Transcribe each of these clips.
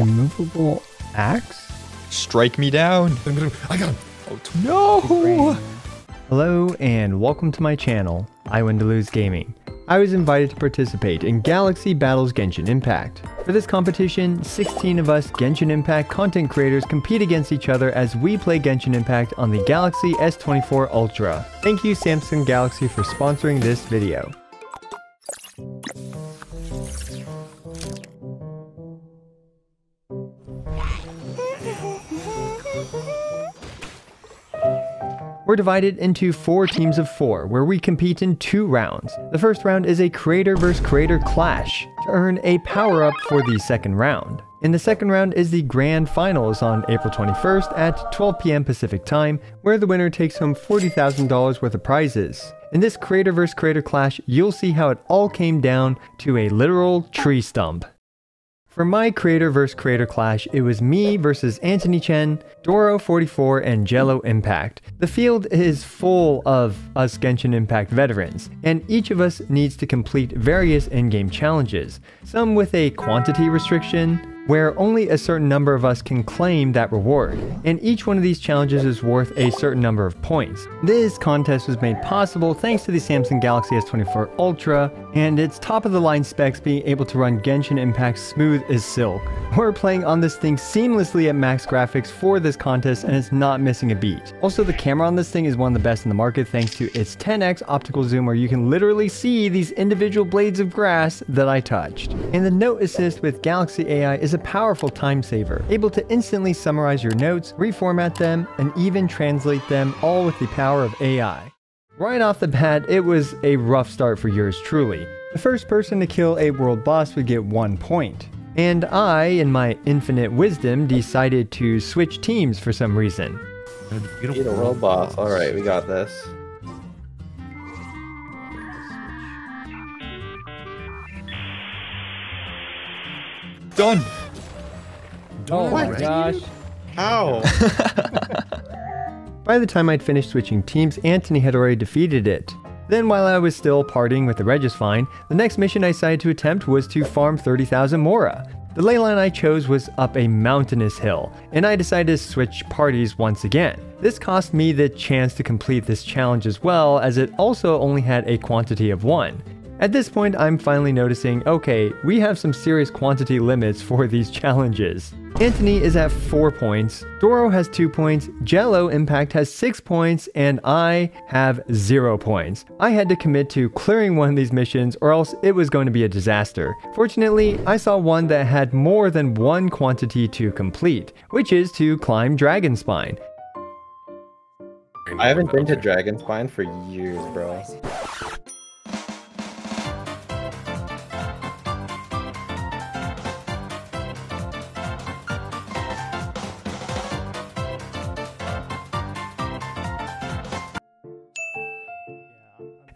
Immovable axe? Strike me down. I got him. No. Hello and welcome to my channel, IWinToLose Gaming. I was invited to participate in Galaxy Battles Genshin Impact. For this competition, 16 of us Genshin Impact content creators compete against each other as we play Genshin Impact on the Galaxy S24 Ultra. Thank you Samsung Galaxy for sponsoring this video. We're divided into four teams of four, where we compete in two rounds. The first round is a creator versus creator clash to earn a power up for the second round. In the second round is the grand finals on April 21st at 12 p.m. Pacific time, where the winner takes home $40,000 worth of prizes. In this creator versus creator clash, you'll see how it all came down to a literal tree stump. For my creator versus creator clash, it was me versus Antony Chen, Doro44, and Jello Impact. The field is full of us Genshin Impact veterans, and each of us needs to complete various in-game challenges, some with a quantity restriction, where only a certain number of us can claim that reward, and each one of these challenges is worth a certain number of points. This contest was made possible thanks to the Samsung Galaxy S24 Ultra and its top of the line specs being able to run Genshin Impact smooth as silk. We're playing on this thing seamlessly at max graphics for this contest and it's not missing a beat. Also the camera on this thing is one of the best in the market thanks to its 10x optical zoom where you can literally see these individual blades of grass that I touched. And the note assist with Galaxy AI is a powerful time saver, able to instantly summarize your notes, reformat them, and even translate them all with the power of AI. Right off the bat, it was a rough start for yours truly. The first person to kill a world boss would get one point. And I, in my infinite wisdom, decided to switch teams for some reason. Get a world boss. Alright, we got this. Done. Oh my gosh. How? By the time I'd finished switching teams, Antony had already defeated it. Then while I was still partying with the Regisvine, the next mission I decided to attempt was to farm 30,000 Mora. The leyline I chose was up a mountainous hill, and I decided to switch parties once again. This cost me the chance to complete this challenge as well, as it also only had a quantity of one. At this point, I'm finally noticing, okay, we have some serious quantity limits for these challenges. Antony is at 4 points, Doro has 2 points, Jello Impact has 6 points, and I have 0 points. I had to commit to clearing one of these missions or else it was going to be a disaster. Fortunately, I saw one that had more than one quantity to complete, which is to climb Dragonspine. I haven't been to Dragonspine for years, bro.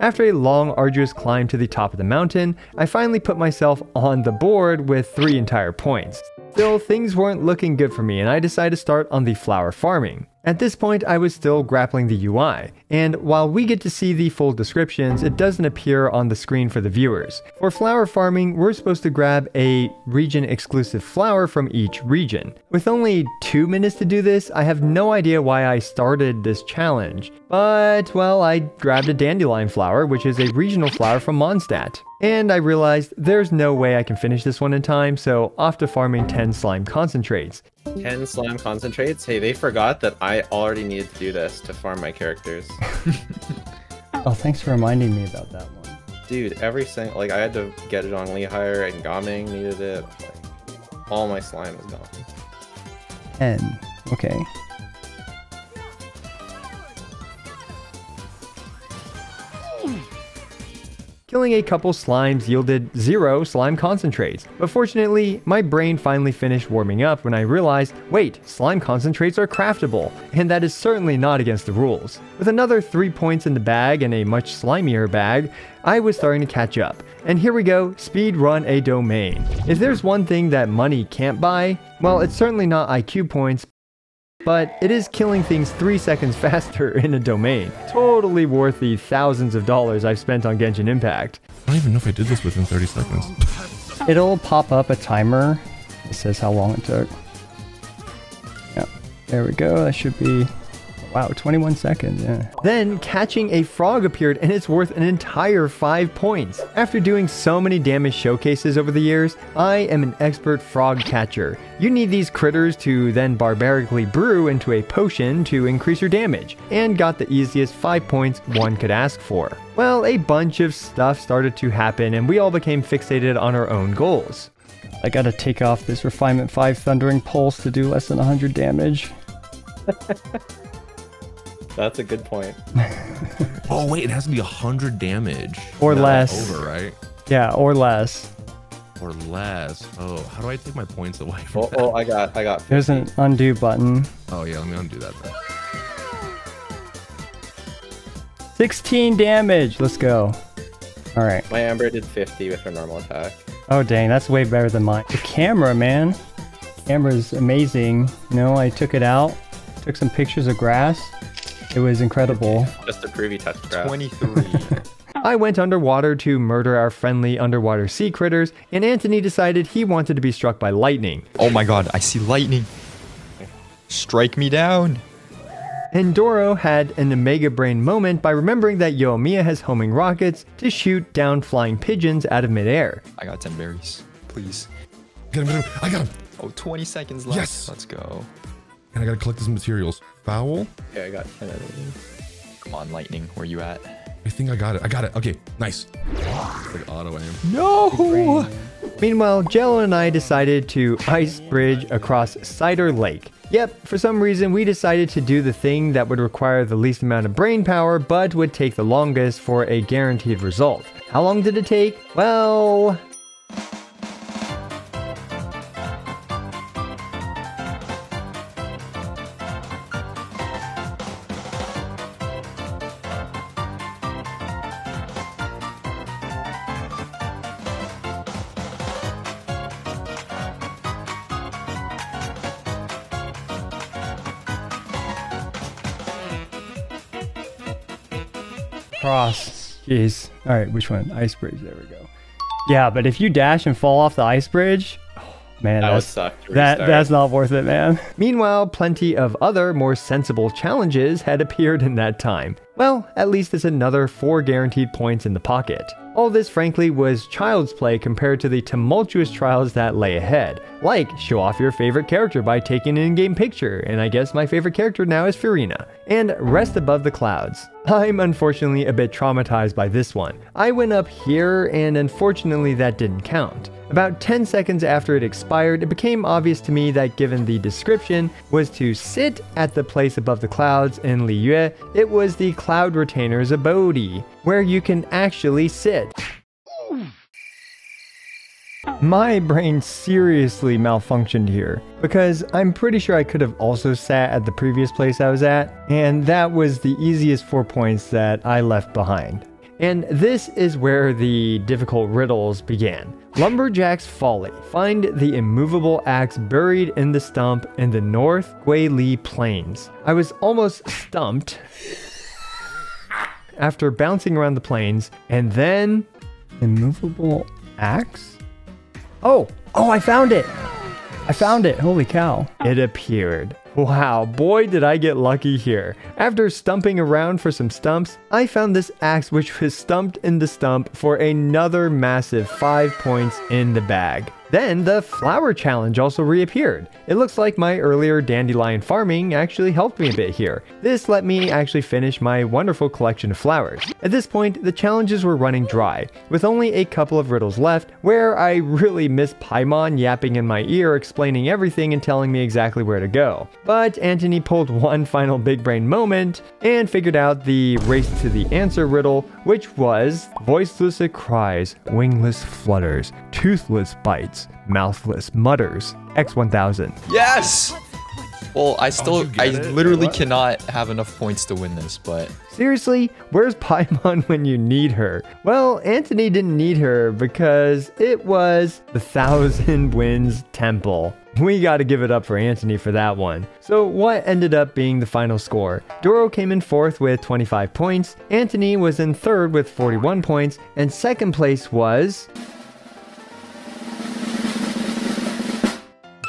After a long, arduous climb to the top of the mountain, I finally put myself on the board with three entire points. Still, things weren't looking good for me and I decided to start on the flower farming. At this point, I was still grappling the UI, and while we get to see the full descriptions, it doesn't appear on the screen for the viewers. For flower farming, we're supposed to grab a region exclusive flower from each region. With only two minutes to do this, I have no idea why I started this challenge. But, well, I grabbed a dandelion flower, which is a regional flower from Mondstadt. And I realized there's no way I can finish this one in time, so off to farming 10 slime concentrates. 10 slime concentrates? Hey, they forgot that I already needed to do this to farm my characters. oh, thanks for reminding me about that one. Dude, every single, like, I had to get it on Lehigher and Gaming needed it. Like, all my slime is gone. 10. Okay. Killing a couple slimes yielded zero slime concentrates, but fortunately, my brain finally finished warming up when I realized, wait, slime concentrates are craftable, and that is certainly not against the rules. With another 3 points in the bag and a much slimier bag, I was starting to catch up. And here we go, speed run a domain. If there's one thing that money can't buy, well, it's certainly not IQ points, but it is killing things 3 seconds faster in a domain. Totally worth the thousands of dollars I've spent on Genshin Impact. I don't even know if I did this within 30 seconds. It'll pop up a timer It says how long it took. Yeah, there we go. That should be, wow, 21 seconds. Yeah. Then catching a frog appeared and it's worth an entire 5 points. After doing so many damage showcases over the years, I am an expert frog catcher. You need these critters to then barbarically brew into a potion to increase your damage, and got the easiest 5 points one could ask for. Well, a bunch of stuff started to happen and we all became fixated on our own goals. I gotta take off this Refinement 5 Thundering Pulse to do less than 100 damage. That's a good point. Oh wait, it has to be hundred damage Or less. Over right Yeah, or less. or less. Oh, how do I take my points away from Oh, that? oh, I got, I got. There's an undo button. Oh yeah, let me undo that. Then. 16 damage. Let's go. All right. My Amber did 50 with her normal attack. Oh, dang. That's way better than mine. The camera, man. Camera's amazing. You know, I took it out, took some pictures of grass. It was incredible. Just to prove he touched 23. I went underwater to murder our friendly underwater sea critters, and Antony decided he wanted to be struck by lightning. oh my god, I see lightning. Strike me down. And Doro had an Omega Brain moment by remembering that Yoimiya has homing rockets to shoot down flying pigeons out of midair. I got 10 berries. Please. Get him, get him. I got him. Oh, 20 seconds left. Yes. Let's go. And I gotta collect these materials. Fowl. Yeah, I got 10 of these. Come on, lightning. Where you at? I think I got it. I got it. Okay, nice. It's like auto aim. No! Meanwhile, Jello and I decided to ice bridge across Cider Lake. Yep, for some reason we decided to do the thing that would require the least amount of brain power but would take the longest for a guaranteed result. How long did it take? Well, Cross. Jeez. All right, which one? Ice bridge. There we go. Yeah, but if you dash and fall off the ice bridge, oh, man, That would that's, suck. that that's not worth it, man. Meanwhile, plenty of other more sensible challenges had appeared in that time. Well, at least it's another 4 guaranteed points in the pocket. All this, frankly, was child's play compared to the tumultuous trials that lay ahead. Like, show off your favorite character by taking an in game picture, and I guess my favorite character now is Furina, and rest above the clouds. I'm unfortunately a bit traumatized by this one. I went up here, and unfortunately, that didn't count. About 10 seconds after it expired, it became obvious to me that given the description was to sit at the place above the clouds in Liyue, it was the Cloud Retainer's abode, where you can actually sit. My brain seriously malfunctioned here because I'm pretty sure I could have also sat at the previous place I was at, and that was the easiest four points that I left behind. And this is where the difficult riddles began. Lumberjack's Folly. Find the immovable axe buried in the stump in the North Guili Plains. I was almost stumped after bouncing around the plains, and then Immovable axe? Oh, oh, I found it. I found it. Holy cow. it appeared. Wow, boy did I get lucky here. After stumping around for some stumps, I found this axe which was stumped in the stump for another massive 5 points in the bag. Then the flower challenge also reappeared. It looks like my earlier dandelion farming actually helped me a bit here. This let me actually finish my wonderful collection of flowers. At this point, the challenges were running dry, with only a couple of riddles left, where I really miss Paimon yapping in my ear explaining everything and telling me exactly where to go. But Antony pulled one final big brain moment and figured out the race to the answer riddle, which was voiceless it cries, wingless flutters, toothless bites, mouthless mutters. X1000. Yes! Well, I oh, still, you I it? literally What? cannot have enough points to win this, but Seriously, where's Paimon when you need her? Well, Antony didn't need her because it was the Thousand Winds Temple. We gotta give it up for Antony for that one. So, what ended up being the final score? Doro came in fourth with 25 points, Antony was in third with 41 points, and second place was.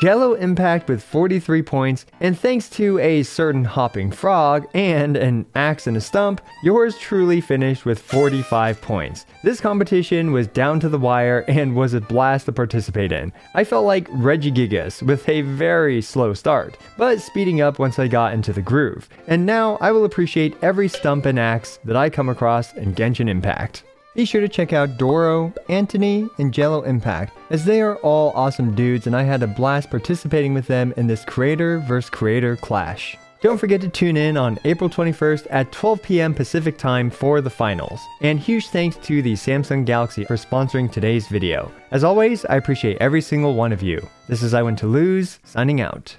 Jello Impact with 43 points, and thanks to a certain hopping frog and an axe and a stump, yours truly finished with 45 points. This competition was down to the wire and was a blast to participate in. I felt like Reggie Regigigas with a very slow start, but speeding up once I got into the groove. And now I will appreciate every stump and axe that I come across in Genshin Impact. Be sure to check out Doro, Antony, and Jello Impact, as they are all awesome dudes and I had a blast participating with them in this creator vs creator clash. Don't forget to tune in on April 21st at 12 p.m. Pacific time for the finals. And huge thanks to the Samsung Galaxy for sponsoring today's video. As always, I appreciate every single one of you. This is IWinToLose, signing out.